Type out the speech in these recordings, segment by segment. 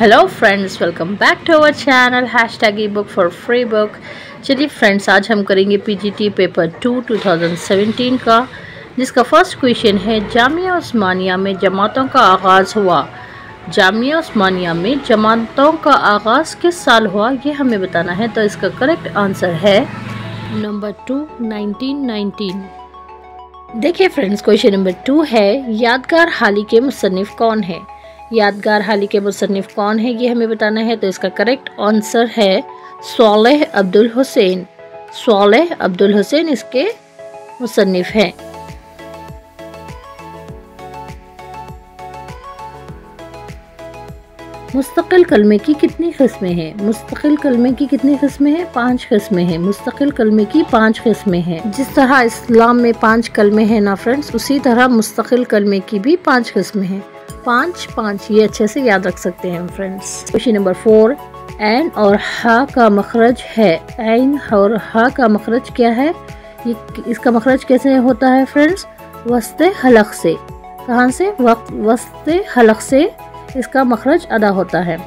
Hello friends welcome back to our channel hashtag E book for free book चलिए friends आज हम करेंगे PGT paper two 2017 का जिसका फ़र्स्ट क्वेश्चन है, जामिया उस्मानिया में जमातों का आगाज़ हुआ। जामिया उस्मानिया में जमातों का आगाज़ किस साल हुआ, ये हमें बताना है तो इसका करेक्ट आंसर है नंबर टू 1919 देखिए फ्रेंड्स क्वेश्चन नंबर टू है, यादगार हाली के मुसनफ़ कौन है? यादगार हाली के मुसनफ़ कौन है, ये हमें बताना है तो इसका करेक्ट आंसर है सोलह अब्दुल हुसैन। सोलह अब्दुल हुसैन इसके मुसनफ़ हैं। मुस्तकिल कलमे की कितनी कस्में हैं? मुस्तकिल कलमे की कितनी कस्में हैं? पाँच कस्में हैं। मुस्तकिल कलमे की पाँच किस्में हैं। जिस तरह इस्लाम में पाँच कलमे हैं ना फ्रेंड्स उसी तरह मुस्तकिल कलमे की भी पाँच कस्में हैं। पाँच पाँच ये अच्छे से याद रख सकते हैं फ्रेंड्स क्वेश्चन नंबर फोर एन और हा का मखरज है? एन और हा का मखरज क्या है? ये इसका मखरज कैसे होता है फ्रेंड्स वस्ते हलक से. कहाँ से? वक्त, वस्ते हलक से इसका मखरज अदा होता है.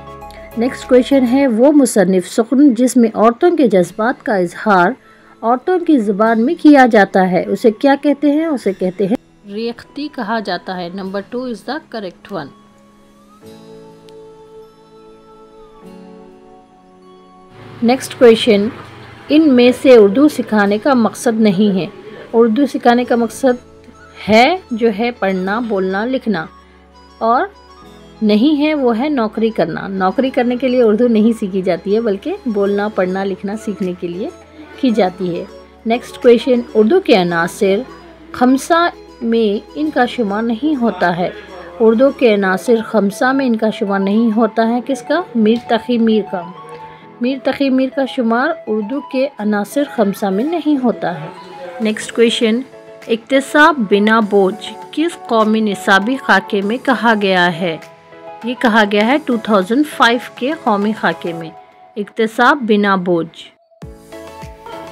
नेक्स्ट क्वेश्चन है, वो मुसनफ़ सुकन जिसमें औरतों के जज्बात का इजहार औरतों की ज़ुबान में किया जाता है, उसे क्या कहते हैं? उसे कहते हैं रेख्ती कहा जाता है। Number two is the correct one next question इन में से उर्दू सिखाने का मकसद नहीं है। उर्दू सिखाने का मकसद है जो है पढ़ना, बोलना, लिखना। और नहीं है वो है नौकरी करना। नौकरी करने के लिए उर्दू नहीं सीखी जाती है, बल्कि बोलना, पढ़ना, लिखना सीखने के लिए की जाती है। नेक्स्ट क्वेश्चन उर्दू के अनासर खमसा में इनका शुमार नहीं होता है। उर्दू के नासिर खमसा में इनका शुमार नहीं होता है। किसका? मीर तखी मीर का। मीर तखी मीर का शुमार उर्दू के अनासर खमसा में नहीं होता है। नेक्स्ट क्वेश्चन, इकतसाब बिना बोझ किस कौमी निसाबी खाके में कहा गया है? ये कहा गया है 2005 के कौमी खाके में। इकतसाब बिना बोझ।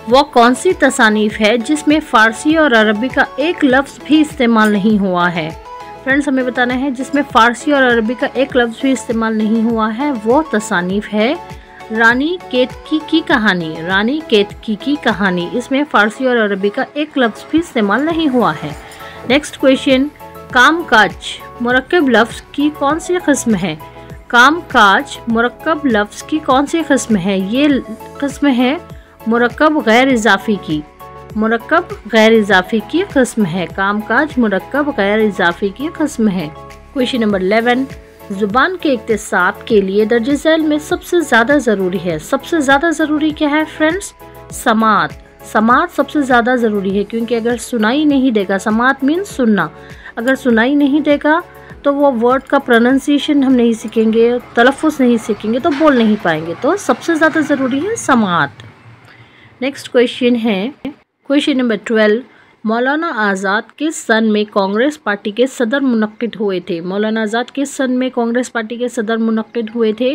वह कौन सी तसानीफ़ है जिसमें फ़ारसी और अरबी का एक लफ्ज़ भी इस्तेमाल नहीं हुआ है? फ्रेंड्स, हमें बताना है जिसमें फ़ारसी और अरबी का एक लफ्ज़ भी इस्तेमाल नहीं हुआ है, वो तसानीफ़ है रानी केतकी की कहानी। रानी केतकी की कहानी। इसमें फ़ारसी और अरबी का एक लफ्ज़ भी इस्तेमाल नहीं हुआ है। नेक्स्ट क्वेश्चन काम काज मरकब लफ्ज़ की कौन सी कस्म है? काम काज मरकब लफ्ज़ की कौन सी कस्म है? ये कस्म है मरकब गैर इजाफ़ी की। मरकब गैर इजाफ़ी की कस्म है। कामकाज मरकब गैर इजाफ़ी की कस्म है। Question number eleven. ज़ुबान के इकतसाब के लिए दर्ज झैल में सबसे ज़्यादा ज़रूरी है। सबसे ज़्यादा ज़रूरी क्या है फ्रेंड्स समात। समात सबसे ज़्यादा ज़रूरी है क्योंकि अगर सुनाई नहीं देगा, समात मीन्स सुनना। अगर सुनाई नहीं देगा तो वो वर्ड का प्रोनाउंसिएशन हम नहीं सीखेंगे तलफ़ नहीं सीखेंगे तो बोल नहीं पाएँगे। तो सबसे ज़्यादा ज़रूरी है समात। नेक्स्ट क्वेश्चन है। Question number twelve Maulana Azad किस सन में कांग्रेस पार्टी के सदर मुनद हुए थे। मौलाना आज़ाद किस सन में कांग्रेस पार्टी के सदर मुनद हुए थे,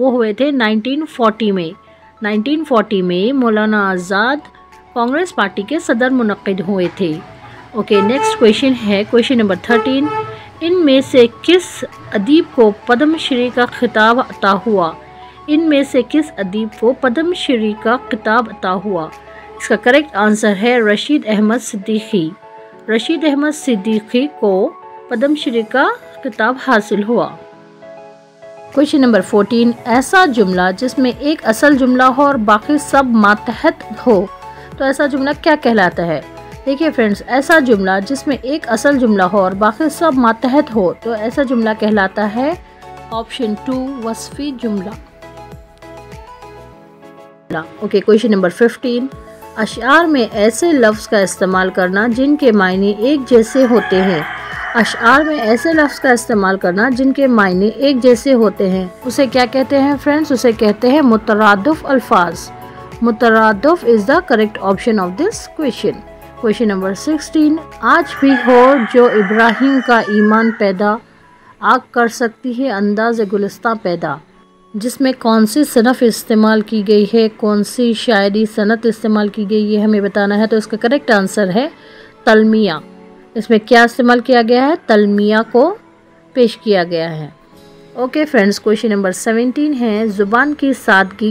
वो हुए थे 1940 में। 1940 में मौलाना आज़ाद कांग्रेस पार्टी के सदर मुनद हुए थे। ओके नेक्स्ट क्वेश्चन है। क्वेश्चन नंबर थर्टीन इनमें से किस अदीब को पद्मश्री का खिताब अता हुआ? इनमें से किस अदीब को पद्मश्री का किताब अता हुआ? इसका करेक्ट आंसर है रशीद अहमद सिद्दीकी। रशीद अहमद सिद्दीकी को पद्मश्री का किताब हासिल हुआ। क्वेश्चन नंबर फोर्टीन ऐसा जुमला जिसमें एक असल जुमला हो और बाकी सब मातहत हो तो ऐसा जुमला क्या कहलाता है? देखिए फ्रेंड्स ऐसा जुमला जिसमें एक असल जुमला हो और बाकी सब मातहत हो तो ऐसा जुमला कहलाता है ऑप्शन टू वसफ़ी जुमला। ओके क्वेश्चन नंबर फिफ्टीन अशार में ऐसे लफ्ज़ का इस्तेमाल करना जिनके मायने एक जैसे होते हैं। अशार में ऐसे लफ्ज़ का इस्तेमाल करना जिनके मायने एक जैसे होते हैं। उसे क्या कहते हैं फ्रेंड्स उसे कहते हैं मुतरदफ़ अल्फाज। मुतरदफ़ is the correct option of this question question number sixteen आज भी हो जो इब्राहिम का ईमान पैदा, आग कर सकती है अंदाज गुलस्ता पैदा। जिसमें कौन सी सनफ़ इस्तेमाल की गई है, कौन सी शायरी सनत इस्तेमाल की गई है, हमें बताना है तो इसका करेक्ट आंसर है तलमिया। इसमें क्या इस्तेमाल किया गया है? तलमिया को पेश किया गया है। Okay friends question number seventeen है, ज़ुबान की सादगी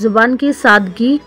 ज़ुबान की सादगी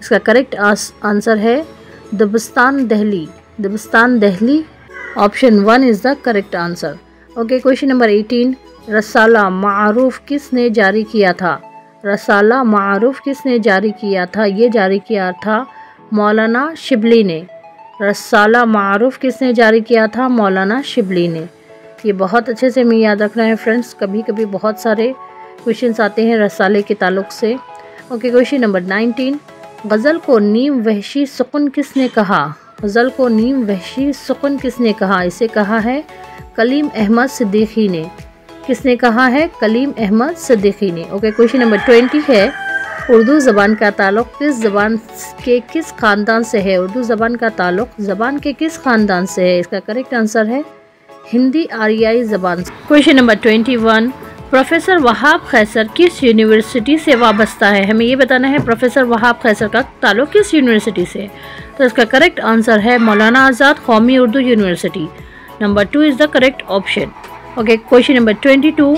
इसका करेक्ट आंसर है दबस्तान Delhi दबस्तान Delhi option one is the correct answer okay question number eighteen रसाला मारूफ किसने जारी किया था? रसाला मारूफ किसने जारी किया था? ये जारी किया था मौलाना शिबली ने। रसाला मारूफ किसने जारी किया था? मौलाना शिबली ने। ये बहुत अच्छे से हमें याद रखना है फ्रेंड्स कभी कभी बहुत सारे क्वेश्चन आते हैं रसाले के ताल्लुक से। ओके क्वेश्चन नंबर नाइनटीन गज़ल को नीम, वहशी, सुकून किसने कहा? गज़ल को नीम वहशी सुकून किसने कहा? इसे कहा है कलीम अहमद सिद्दीकी ने। किसने कहा है कलीम अहमद सिद्दीकी ने? ओके क्वेश्चन नंबर ट्वेंटी है। उर्दू ज़बान का ताल्लुक किस ज़बान के किस ख़ानदान से है? उर्दू ज़बान का ताल्लुक ज़बान के किस ख़ानदान से है? इसका करेक्ट आंसर है हिंदी आरियाई ज़बान। Question number twenty one professor Wahab Qaiser किस यूनिवर्सिटी से वाबस्ता है? हमें ये बताना है, प्रोफेसर वहाब खैसर का ताल्लुक किस यूनिवर्सिटी से? तो इसका करेक्ट आंसर है Maulana Azad Qaumi Urdu university. Number two is the correct option okay question number twenty two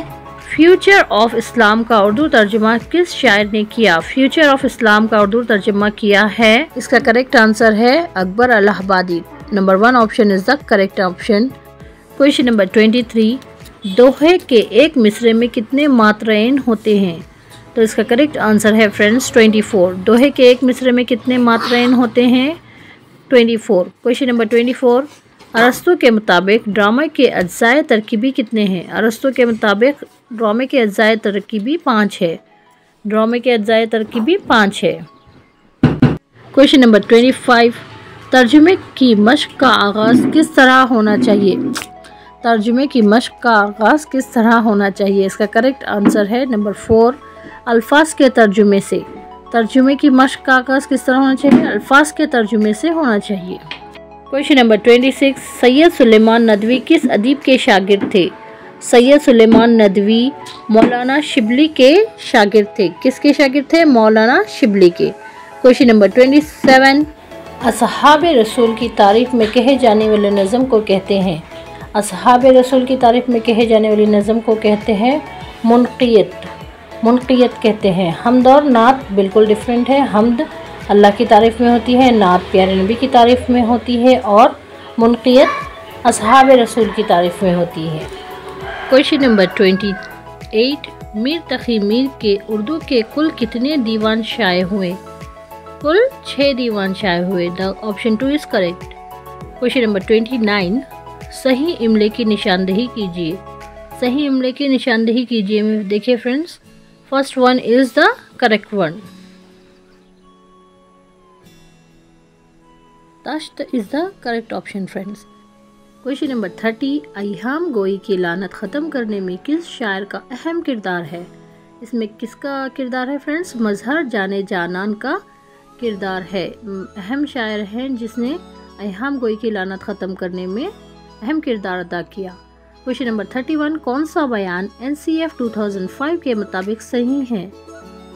future of Islam का उर्दू तर्जुमा किस शायर ने किया? फ्यूचर ऑफ़ इस्लाम का उर्दू तर्जुमा किया है। इसका करेक्ट आंसर है Akbar Allahabadi. Number one option is the correct option question number twenty three दोहे के एक मिसरे में कितने मात्राएन होते हैं? तो इसका करेक्ट आंसर है फ्रेंड्स ट्वेंटी फोर दोहे के एक मिसरे में कितने मात्राएन होते हैं? Twenty four question number twenty four अरस्तु के मुताबिक ड्रामे के अज्जाए तरकीबी कितने हैं? अरस्तु के मुताबिक ड्रामे के अज्जाए तरकीबी पाँच है। ड्रामे के अज्जाए तरकीबी पाँच है। क्वेश्चन नंबर ट्वेंटी फाइव तर्जुमे की मश्क का आगाज़ किस तरह होना चाहिए? तर्जुमे की मश्क का आगाज़ किस तरह होना चाहिए? इसका करेक्ट आंसर है नंबर फोर अल्फाज के तर्जुमे से। तर्जुमे की मश्क का आगाज़ किस तरह होना चाहिए? अल्फाज के तर्जुमे से होना चाहिए। Question number twenty six Syed Sulaiman Nadvi किस अदीब के शागिर्द थे? सैयद सुलेमान नदवी मौलाना शिबली के शागिर्द थे। किसके शागिर्द थे? मौलाना शिबली के। क्वेश्चन नंबर ट्वेंटी सेवन असहाब रसूल की तारीफ़ में कहे जाने वाले नज़म को कहते हैं। असहाब रसूल की तारीफ़ में कहे जाने वाली नज़म को कहते हैं मुनक़ियत। मुनक़ियत कहते हैं। हमद और नात बिल्कुल डिफरेंट है। हमद अल्लाह की तारीफ़ में होती है, नात प्यारे नबी की तारीफ़ में होती है और मुनक़ियत असहाब रसूल की तारीफ़ में होती है। Question number twenty eight, Mir Taqi Mir के उर्दू के कुल कितने दीवान शाये हुए? कुल छः दीवान शाये हुए। The option two is correct. Question number twenty nine सही इमले की निशानदेही कीजिए। सही इमले की निशानदेही कीजिए देखिए friends first one is the correct one तश्त is the correct option friends question number thirty अयाम गोई की लानत ख़त्म करने में किस शायर का अहम किरदार है? इसमें किसका किरदार है फ्रेंड्स मजहर जाने जानान का किरदार है। अहम शायर है जिसने अयाम गोई की लानत ख़त्म करने में अहम किरदार अदा किया। क्वेश्चन नंबर थर्टी वन, कौन सा बयान N C F two thousand five के मुताबिक सही है?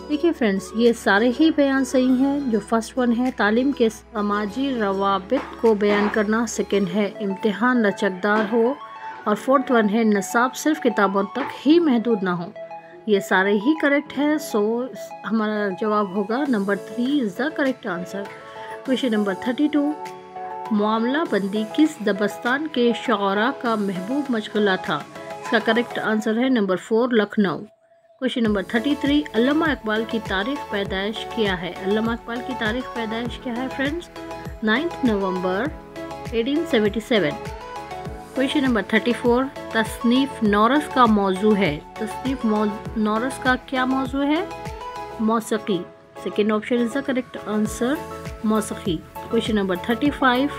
देखिए फ्रेंड्स ये सारे ही बयान सही हैं, जो फ़र्स्ट वन है, तालीम के समाजी रवाबित को बयान करना सेकेंड है, इम्तहान लचकदार हो, और फोर्थ वन है, नसाब सिर्फ़ किताबों तक ही महदूद ना हो। ये सारे ही करेक्ट है सो हमारा जवाब होगा number three is the correct answer question number thirty two मामला बंदी किस दबस्तान के शरा का महबूब मशगला था? इसका करेक्ट आंसर है number four Lucknow. Question number thirty three Allama Iqbal की तारीख पैदाइश क्या है? अल्लामा इकबाल की तारीख पैदाइश क्या है friends ninth November 1877 question number thirty four तसनीफ़ Nauras का मौजू है। तसनीफ़ नौरस का क्या मौजू है? मौसीकी। Second option is the correct answer मौसीकी। Question number thirty five,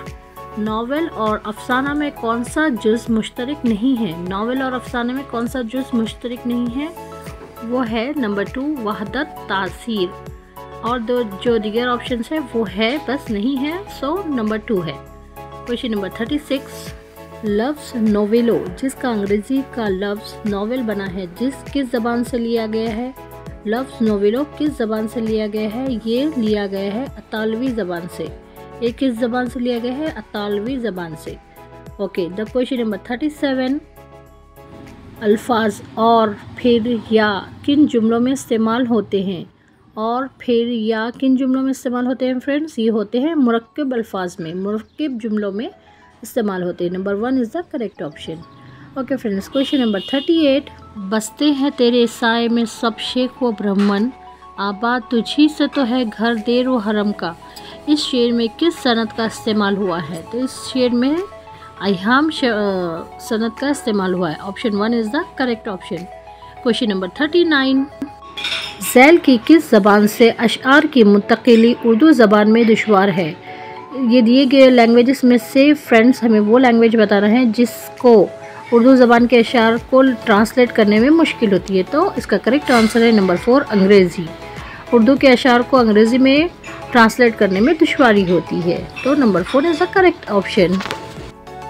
novel और अफसाना में कौन सा जुज़ मुश्तरक नहीं है? नावल और अफसाने में कौन सा जुज़ मुश्तरक नहीं है? वो है नंबर टू, वहदत तासीर। और दो, जो दिगर ऑप्शन है, वो है, बस नहीं है सो नंबर टू है। क्वेश्चन नंबर थर्टी सिक्स लफ्ज़ नोवेलो, जिसका अंग्रेज़ी का लफ्ज़ नावल बना है, जिस किस ज़बान से लिया गया है? लफ्ज़ नोवेलो किस ज़बान से लिया गया है? ये लिया गया है, अतालवी ज़बान से। ये किस ज़बान से लिया गया है, अतालवी ज़बान से। Okay, the question number thirty seven. अल्फाज और, फिर या, किन जुमलों में इस्तेमाल होते हैं? और, फिर या, किन जुमलों में इस्तेमाल होते हैं फ्रेंड्स ये होते हैं मरकब अल्फाज में मरकब जुमलों में इस्तेमाल होते हैं। Number one is the correct option okay friends question number thirty eight बसते हैं तेरे साय में सब शेख व ब्राह्मण। आबाद तुझी से तो है घर देर व हरम का। इस शेर में किस सनत का इस्तेमाल हुआ है? तो इस शेर में अहम सनत का इस्तेमाल हुआ है। Option one is the correct option question number thirty nine gel की किस ज़बान से अशार की मुंतकली उर्दू ज़बान में दुशवार है? ये दिए गए लैंग्वेज में से फ्रेंड्स हमें वो लैंग्वेज बता रहे हैं जिसको उर्दू ज़बान के अशार को ट्रांसलेट करने में मुश्किल होती है। तो इसका करेक्ट आंसर है नंबर फोर अंग्रेज़ी। उर्दू के अशार को अंग्रेज़ी में ट्रांसलेट करने में दुशारी होती है। तो number four is the correct option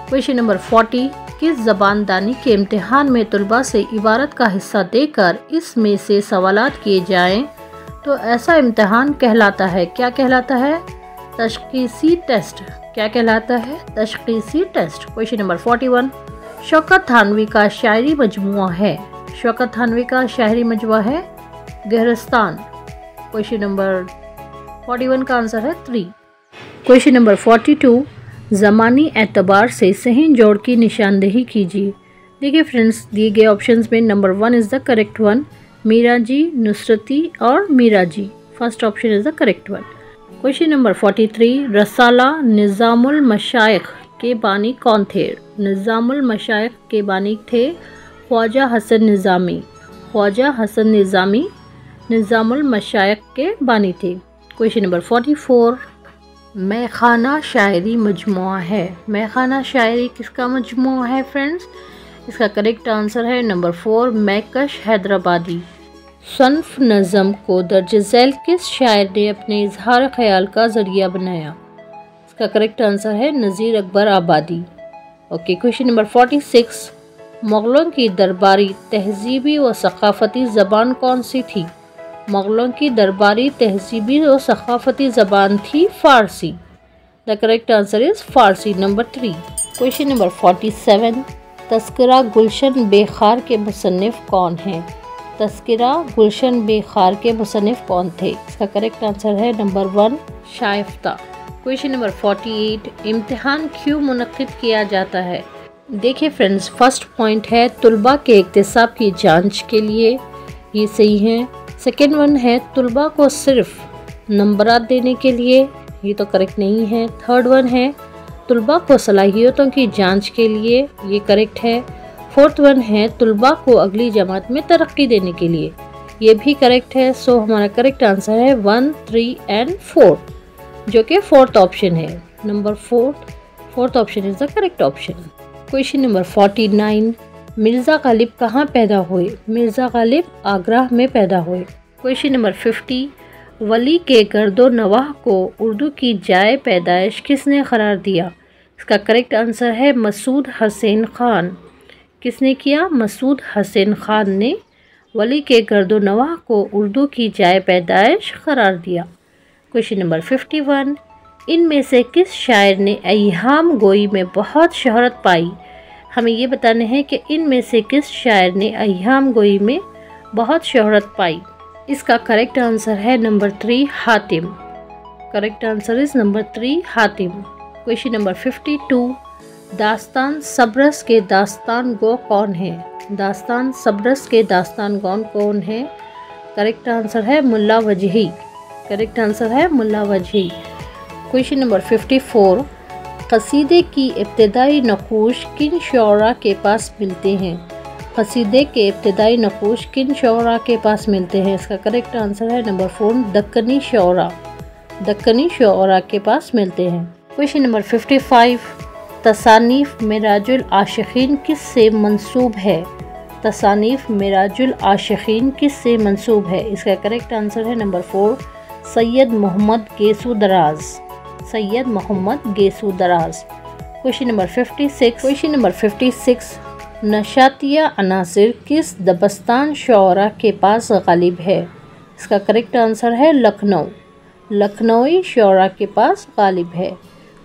question number forty किस जबान दानी के इम्तहान में तलबा से इबारत का हिस्सा देकर इसमें से सवाल किए जाएँ? तो ऐसा इम्तहान कहलाता है। क्या कहलाता है? तशखीसी टेस्ट क्या कहलाता है? तशखीसी test question number forty one Shaukat Thanvi का शायरी मजमु है। शौकत थानवी का शायरी मजमु है। गहरस्तान। क्वेश्चन नंबर फोर्टी वन का आंसर है three question number forty two Zamani एतबार से सही जोड़ की निशानदेही कीजिए। देखिए फ्रेंड्स दिए गए ऑप्शंस में number one is the correct one Meera ji Nusrati और Meera ji first option is the correct one question number forty three रसाला Nizamul Mashaikh के बानी कौन थे? निज़ामुल मशाइख के बानी थे ख्वाजा हसन निज़ामी। ख्वाजा हसन निज़ामी निज़ामुल मशाइख के बानी थे। क्वेश्चन नंबर फोर्टी फोर मैं खाना शायरी मजमु है। मैं खाना शायरी किसका मजमु है फ्रेंड्स इसका करेक्ट आंसर है नंबर फोर मैकश हैदराबादी। सनफ नज़म को दर्ज झैल किस शायर ने अपने इजहार ख्याल का ज़रिया बनाया? इसका करेक्ट आंसर है Nazeer Akbar Abadi. Okay question number forty six मुग़लों की दरबारी तहजीबी व सकाफ़ती ज़बान कौन सी थी? मुग़लों की दरबारी तहजीबी और सकाफ़ती ज़बान थी Farsi. The correct answer is Farsi number three question number forty seven तस्करा गुलशन बेखार के मुसनफ़ कौन हैं? तस्करा गुलशन बेखार के मुसनफ़ कौन थे? इसका करेक्ट आंसर है number one Shefta. Question number forty eight इम्तहान क्यों मनद किया जाता है? देखिए फ्रेंड्स फ़र्स्ट पॉइंट है तलबा के इकतसाब की जाँच के लिए। ये सही है। सेकेंड वन है, तलबा को सिर्फ़ नंबरात देने के लिए, ये तो करेक्ट नहीं है। थर्ड वन है, तलबा को सलाहियतों की जाँच के लिए, ये करेक्ट है। फोर्थ वन है, तलबा को अगली जमात में तरक्की देने के लिए, ये भी करेक्ट है। सो हमारा करेक्ट आंसर है वन थ्री एंड फोर जो कि फोर्थ ऑप्शन है। Number fourth fourth option is the correct option question number forty nine Mirza Ghalib कहाँ पैदा हुए? मिर्ज़ा गालिब आगरा में पैदा हुए। क्वेश्चन नंबर फिफ्टी, वली के गर्दो नवाह को उर्दू की जाए पैदाइश किसने करार दिया? इसका करेक्ट आंसर है मसूद हसैन ख़ान। किसने किया? मसूद हसैन ख़ान ने वली के गर्दो नवाह को उर्दू की जाए पैदाइश करार दिया। क्वेश्चन नंबर फिफ्टी वन, इनमें से किस शायर ने अहाम गोई में बहुत शहरत पाई? हमें ये बताने हैं कि इनमें से किस शायर ने अयाम गोई में बहुत शहरत पाई? इसका करेक्ट आंसर है number three Hatim. Correct answer is number three Hatim. Question number fifty two दास्तान सब्रस के दास्तान गो कौन है? दास्तान सब्रस के दास्तान गौन कौन है? करेक्ट आंसर है मुल्ला वजही। करेक्ट आंसर है Mulla Wajhi. Question number fifty four कसीदे की इब्तदाई नकोश किन शरा के पास मिलते हैं? कसीदे के इब्तदाई नकूश किन शरा के पास मिलते हैं? इसका करेक्ट आंसर है नंबर फोर दक्कनी शरा। दक्कनी शरा के पास मिलते हैं। क्वेश्चन नंबर फिफ्टी फाइव तसानीफ़ मराजुल आशिकीन किस से मंसूब है? तसानीफ़ मराजुल आशिकीन किस से मंसूब है? इसका करेक्ट आंसर है number four Syed Mohammad Gesu Daraz Syed Mohammad Gesu Daraz question number fifty six question number fifty six नशातिया अनासर किस दबस्तान शरा के पास गालिब है? इसका करेक्ट आंसर है लखनऊ। लखनऊ शरा के पास गालिब है।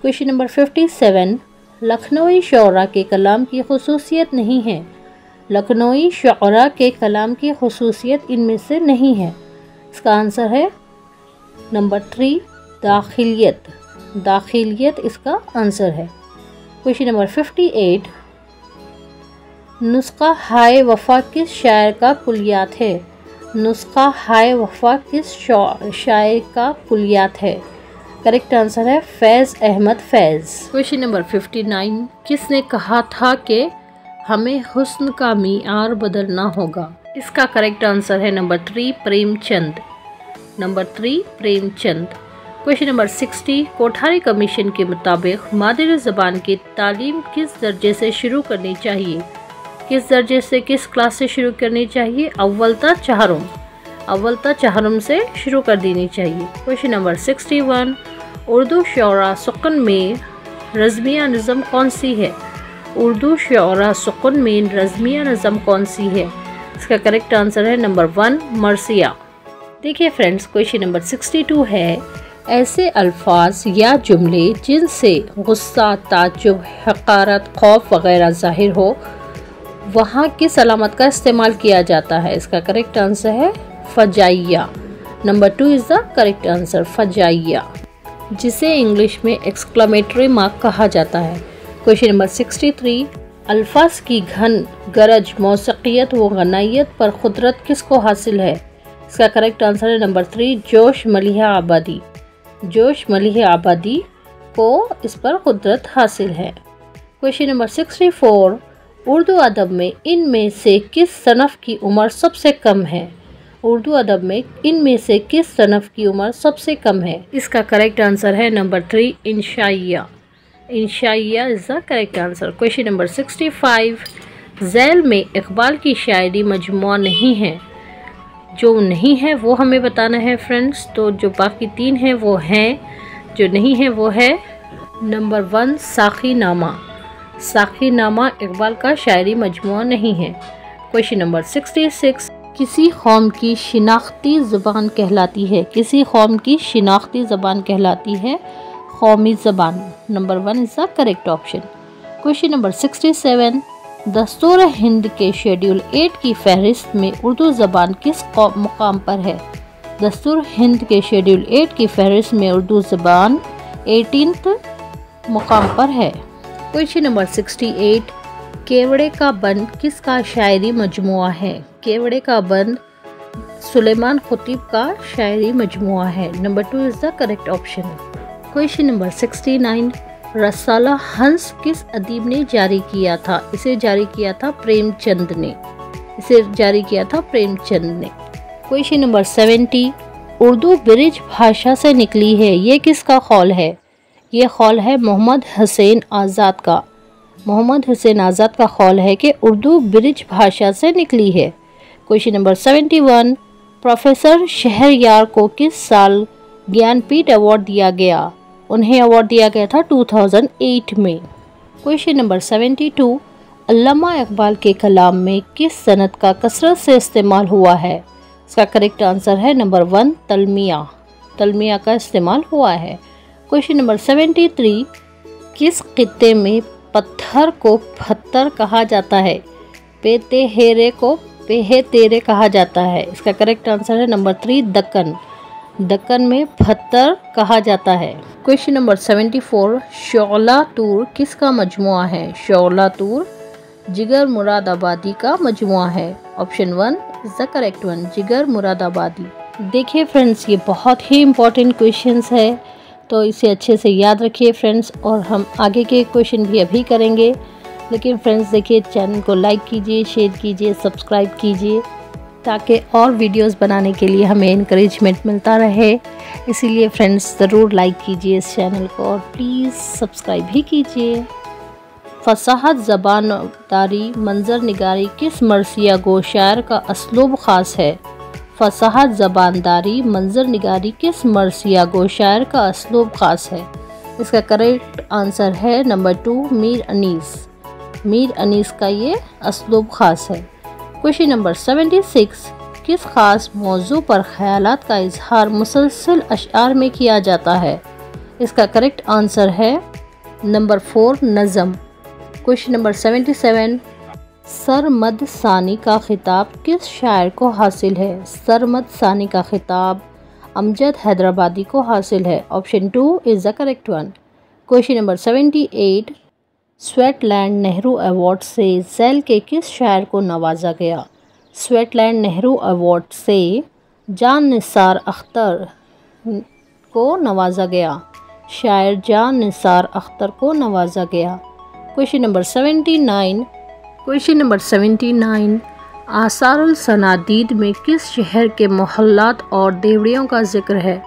Question number fifty seven Lucknow शरा के कलाम की खसूसियत नहीं है। लखनऊ शरा के कलाम की खसूसियत इनमें से नहीं है। इसका आंसर है नंबर थ्री दाखिलियत। दाखिलियत इसका आंसर है। क्वेश्चन नंबर फिफ्टी एट नुस्खा हाय वफा किस शायर का कुलियात है? नुस्खा हाय वफा किस शायर का कुलियात है? करेक्ट आंसर है Faiz Ahmad Faiz. Question number fifty nine किसने कहा था कि हमें हुस्न का मीआर बदलना होगा? इसका करेक्ट आंसर है number three Premchand. Number three Premchand. Question number sixty Kothari commission के मुताबिक मादरी ज़बान की तालीम किस दर्जे से शुरू करनी चाहिए? किस दर्जे से किस क्लास से शुरू करनी चाहिए? अव्वलता चाहरुम। अव्वलता चाहरुम से शुरू कर देनी चाहिए। Question number sixty one Urdu शरा सुकन में रज़मिया नज़म कौन सी है? उर्दू शरा सुकन में रज़मिया नज़म कौन सी है? इसका करेक्ट आंसर है नंबर वन मरसिया। देखिए friends question number sixty two है ऐसे अल्फाज या जुमले जिनसे गुस्सा ताजुब हकारत, खौफ वगैरह ज़ाहिर हो, वहाँ किस अलामत का इस्तेमाल किया जाता है। इसका करेक्ट आंसर है, फजाइया। Number two is the correct answer फजाइया, जिसे इंग्लिश में एक्सक्लामेटरी मार्क कहा जाता है। क्वेश्चन नंबर सिक्सटी थ्री अल्फाज की घन, गरज मौसीत व गनाइत पर कुदरत किसको हासिल है? इसका करेक्ट आंसर है नंबर थ्री जोश मलिहा आबादी। जोश मलिह आबादी को इस पर कुदरत हासिल है। Question number sixty four Urdu अदब में इनमें से किस सनफ़ की उम्र सबसे कम है? उर्दू अदब में इनमें से किस सनफ़ की उम्र सबसे कम है? इसका करेक्ट आंसर है नंबर थ्री इंशाइया। इंशाइया is the correct answer question number sixty five gel में इकबाल की शायरी मजमू नहीं है। जो नहीं है, वो हमें बताना है फ्रेंड्स तो जो बाकी तीन हैं, वो हैं. जो नहीं है, वो है नंबर वन साखी नामा साखी नामा इकबाल का शायरी मजमू नहीं है. क्वेश्चन नंबर सिक्सटी सिक्स किसी कौम की शिनाख्ती ज़बान कहलाती है? किसी कौम की शिनाख्ती ज़बान कहलाती है? कौमी ज़बान. Number one is the correct option question number sixty seven दस्तूर हिंद के शेड्यूल एट की फहरिस्त में उर्दू ज़बान किस मुकाम पर है? दस्तूर हिंद के शेड्यूल एट की फहरिस्त में उर्दू ज़बान एटीन मुकाम पर है। क्वेश्चन नंबर सिक्सटी एट, केवड़े का बंद किसका शायरी मजमु है? केवड़े का बंद सुलेमान खुतीब का शायरी मजमु है। Number two is the correct option question number sixty nine रसाला Hans किस अदीब ने जारी किया था? इसे जारी किया था प्रेमचंद ने। इसे जारी किया था प्रेमचंद ने। Question number seventy, Urdu Braj भाषा से निकली है, ये किसका कौल है? ये कौल है मोहम्मद हुसैन आज़ाद का। मोहम्मद हुसैन आज़ाद का कौल है कि उर्दू ब्रिज भाषा से निकली है। Question number seventy one, professor Shahryar को किस साल ज्ञानपीठ अवार्ड दिया गया? उन्हें अवार्ड दिया गया था 2008 में। Question number seventy two Allama Iqbal के कलाम में किस सनत का कसरत से इस्तेमाल हुआ है? इसका करेक्ट आंसर है नंबर वन तलमिया। तलमिया का इस्तेमाल हुआ है। क्वेश्चन नंबर सेवेंटी थ्री किस खत्े में पत्थर को पत्थर कहा जाता है? पेते हेरे को पेहे तेरे कहा जाता है। इसका करेक्ट आंसर है नंबर थ्री दक्कन। दक्कन में पत्थर कहा जाता है। Question number seventy four Shola Toor किसका मजमु है? शोला तूर जिगर मुरादाबादी का मजमु है। Option one is the correct one Jigar Moradabadi. देखिए फ्रेंड्स ये बहुत ही इम्पोर्टेंट क्वेश्चंस है तो इसे अच्छे से याद रखिए फ्रेंड्स और हम आगे के क्वेश्चन भी अभी करेंगे। लेकिन फ्रेंड्स देखिए चैनल को लाइक कीजिए शेयर कीजिए सब्सक्राइब कीजिए। ताकि और वीडियोस बनाने के लिए हमें इनक्रेजमेंट मिलता रहे। इसीलिए फ्रेंड्स ज़रूर लाइक कीजिए इस चैनल को और प्लीज़ सब्सक्राइब भी कीजिए। फसाहत ज़बानदारी, मंजर निगारी किस मरसिया गो, शायर का असलूब ख़ास है। फसाहत ज़बानदारी, मंजर निगारी किस मरसिया गो, शायर का असलूब ख़ास है। इसका करेक्ट आंसर है नंबर टू मीर अनीस। मीर अनीस का ये असलूब ख़ास है। क्वेश्चन नंबर सेवेंटी सिक्स, किस ख़ास मौजू पर ख्याल का इजहार मुसलसल अशार में किया जाता है? इसका करेक्ट आंसर है नंबर फोर नज़म। Question number seventy seven Sarmad सानी का खिताब किस शायर को हासिल है? सरमद सानी का खिताब अमजद हैदराबादी को हासिल है। Option two is the correct one question number seventy eight soviet land Nehru award से जैल के किस शायर को नवाजा गया? स्वेटलैंड नेहरू अवार्ड से जान निसार अख्तर को नवाजा गया। शायर जान निसार अख्तर को नवाजा गया। Question number seventy nine. Question number seventy nine. Asarul Sanadid में किस शहर के मोहल्लात और देवड़ियों का ज़िक्र है?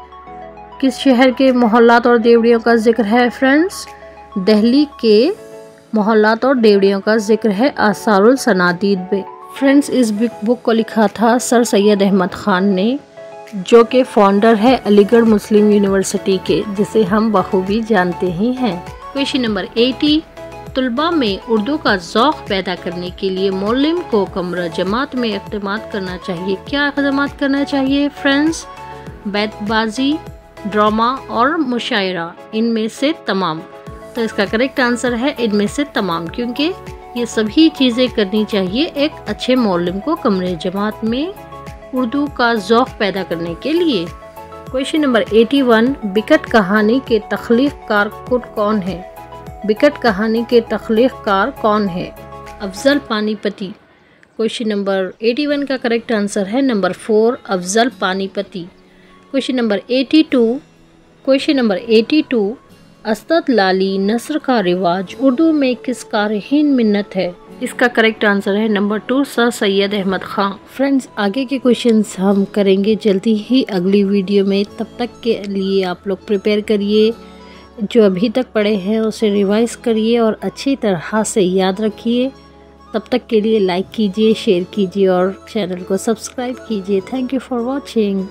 किस शहर के मोहल्लात और देवड़ियों का ज़िक्र है फ्रेंड्स? दिल्ली के मोहल्लात और देवड़ियों का ज़िक्र है आसारुल सनादीद में फ्रेंड्स इस बुक को लिखा था सर सैयद अहमद ख़ान ने, जो कि फाउंडर है अलीगढ़ मुस्लिम यूनिवर्सिटी के, जिसे हम बखूबी जानते ही हैं। क्वेश्चन नंबर एटी तलबा में उर्दू का ज़ौक़ पैदा करने के लिए मौलम को कमरा जमात में इकदाम करना चाहिए। क्या इकदाम करना चाहिए फ्रेंड्स बैतबाजी ड्रामा और मुशायरा, इनमें से तमाम। तो इसका करेक्ट आंसर है इनमें से तमाम, क्योंकि ये सभी चीज़ें करनी चाहिए एक अच्छे मौलम को कमरे जमात में उर्दू का ज़ौक़ पैदा करने के लिए। क्वेश्चन नंबर 81 बिकट कहानी के तख्लीक कार कौन है? बिकट कहानी के तख्लीक कार कौन है? अफजल पानीपति। क्वेश्चन नंबर 81 का करेक्ट आंसर है number four Afzal Panipati. Question number 82 question number 82 Asad लाली नसर का रिवाज उर्दू में किस कारहीन मिन्नत है? इसका करेक्ट आंसर है number two sir Syed Ahmad Khan friends आगे के क्वेश्चंस हम करेंगे जल्दी ही अगली वीडियो में। तब तक के लिए आप लोग प्रिपेयर करिए, जो अभी तक पढ़े हैं उसे रिवाइज करिए और अच्छी तरह से याद रखिए। तब तक के लिए लाइक कीजिए शेयर कीजिए और चैनल को सब्सक्राइब कीजिए। Thank you for watching